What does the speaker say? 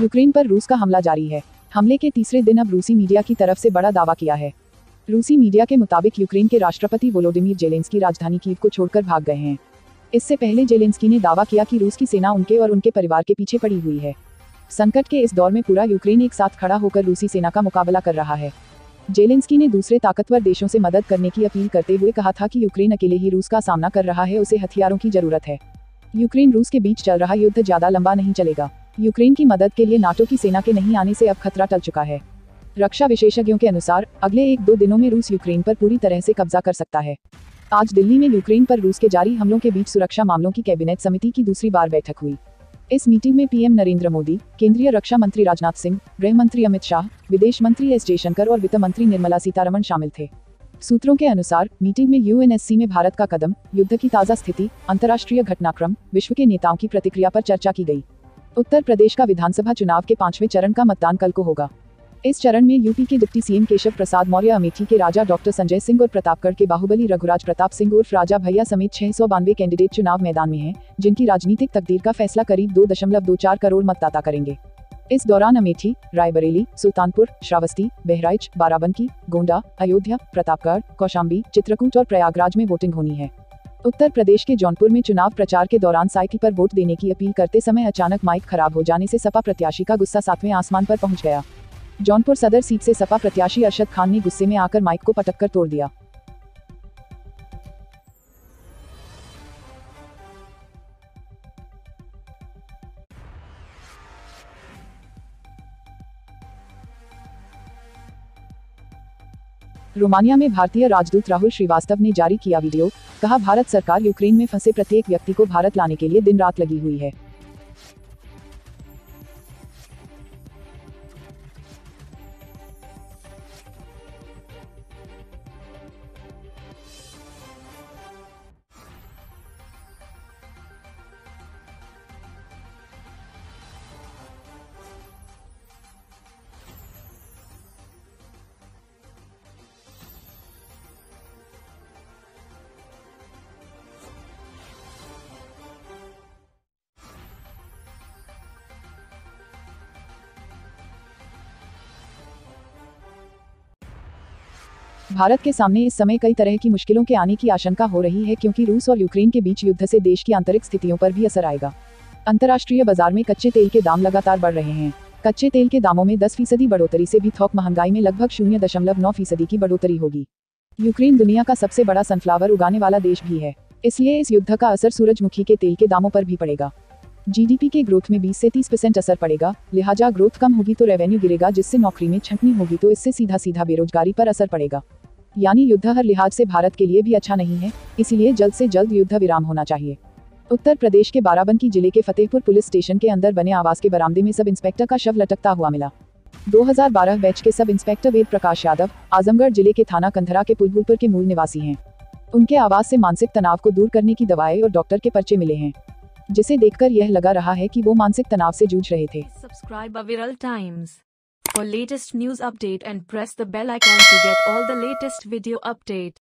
Ukraine पर रूस का हमला जारी है। हमले के तीसरे दिन अब रूसी मीडिया की तरफ़ से बड़ा दावा किया है। रूसी मीडिया के मुताबिक यूक्रेन के राष्ट्रपति वोलोडिमीर जेलेंस्की राजधानी कीव को छोड़कर भाग गए हैं। इससे पहले जेलेंस्की ने दावा किया कि रूस की सेना उनके और उनके परिवार के पीछे पड़ी हुई है। संकट के इस दौर में पूरा यूक्रेन एक साथ खड़ा होकर रूसी सेना का मुकाबला कर रहा है। जेलेंस्की ने दूसरे ताकतवर देशों से मदद करने की अपील करते हुए कहा था कि यूक्रेन अकेले ही रूस का सामना कर रहा है, उसे हथियारों की ज़रूरत है। यूक्रेन रूस के बीच चल रहा युद्ध ज़्यादा लंबा नहीं चलेगा। यूक्रेन की मदद के लिए नाटो की सेना के नहीं आने से अब खतरा टल चुका है। रक्षा विशेषज्ञों के अनुसार, अगले एक दो दिनों में रूस यूक्रेन पर पूरी तरह से कब्जा कर सकता है। आज दिल्ली में यूक्रेन पर रूस के जारी हमलों के बीच सुरक्षा मामलों की कैबिनेट समिति की दूसरी बार बैठक हुई। इस मीटिंग में पीएम नरेंद्र मोदी, केंद्रीय रक्षा मंत्री राजनाथ सिंह, गृह मंत्री अमित शाह, विदेश मंत्री एस जयशंकर और वित्त मंत्री निर्मला सीतारमण शामिल थे। सूत्रों के अनुसार, मीटिंग में यूएनएससी में भारत का कदम, युद्ध की ताज़ा स्थिति, अंतर्राष्ट्रीय घटनाक्रम, विश्व के नेताओं की प्रतिक्रिया पर चर्चा की गई। उत्तर प्रदेश का विधानसभा चुनाव के पाँचवें चरण का मतदान कल को होगा। इस चरण में UP UP deputy CM Keshav Prasad Maurya Amethi के राजा डॉक्टर संजय सिंह और प्रतापगढ़ के बाहुबली रघुराज प्रताप सिंह उर्फ़ राजा भैया समेत छह सौ बानवे कैंडिडेट चुनाव मैदान में हैं, जिनकी राजनीतिक तकदीर का फैसला करीब दो दशमलव दो चार करोड़ मतदाता करेंगे। इस दौरान अमेठी रायबरेली सुल्तानपुर श्रावस्ती बहराइच बाराबंकी गोंडा अयोध्या प्रतापगढ़ कौशाम्बी चित्रकूट और प्रयागराज में वोटिंग होनी है। उत्तर प्रदेश के जौनपुर में चुनाव प्रचार के दौरान साइकिल पर वोट देने की अपील करते समय अचानक माइक खराब हो जाने से सपा प्रत्याशी का गुस्सा सातवें आसमान पर पहुँच गया। जौनपुर सदर सीट से सपा प्रत्याशी अरशद खान ने गुस्से में आकर माइक को पटक कर तोड़ दिया। रोमानिया में भारतीय राजदूत राहुल श्रीवास्तव ने जारी किया वीडियो, कहा भारत सरकार यूक्रेन में फंसे प्रत्येक व्यक्ति को भारत लाने के लिए दिन रात लगी हुई है। भारत के सामने इस समय कई तरह की मुश्किलों के आने की आशंका हो रही है क्योंकि रूस और यूक्रेन के बीच युद्ध से देश की आंतरिक स्थितियों पर भी असर आएगा। अंतर्राष्ट्रीय बाज़ार में कच्चे तेल के दाम लगातार बढ़ रहे हैं। कच्चे तेल के दामों में 10 फ़ीसदी बढ़ोतरी से भी थोक महँगाई में लगभग शून्य दशमलव नौ फ़ीसदी की बढ़ोतरी होगी। यूक्रेन दुनिया का सबसे बड़ा सनफ्लावर उगाने वाला देश भी है, इसलिए इस युद्ध का असर सूरजमुखी के तेल के दामों पर भी पड़ेगा। जीडीपी के ग्रोथ में 20 से 30 परसेंट असर पड़ेगा, लिहाजा ग्रोथ कम होगी तो रेवेन्यू गिरेगा जिससे नौकरी में छंटनी होगी तो इससे सीधा सीधा बेरोजगारी पर असर पड़ेगा। यानी युद्ध हर लिहाज से भारत के लिए भी अच्छा नहीं है, इसलिए जल्द से जल्द युद्ध विराम होना चाहिए। उत्तर प्रदेश के बाराबंकी ज़िले के फतेहपुर पुलिस स्टेशन के अंदर बने आवास के बरामदे में सब इंस्पेक्टर का शव लटकता हुआ मिला। 2012 बैच के सब इंस्पेक्टर वेद प्रकाश यादव, आजमगढ़ ज़िले के थाना कंधरा के पुलपुलपुर के मूल निवासी हैं। उनके आवास से मानसिक तनाव को दूर करने की दवाएँ और डॉक्टर के पर्चे मिले हैं, जिसे देखकर यह लगा रहा है कि वो मानसिक तनाव से जूझ रहे थे। Subscribe Aviral Times for latest news update and press the bell icon to get all the latest video update.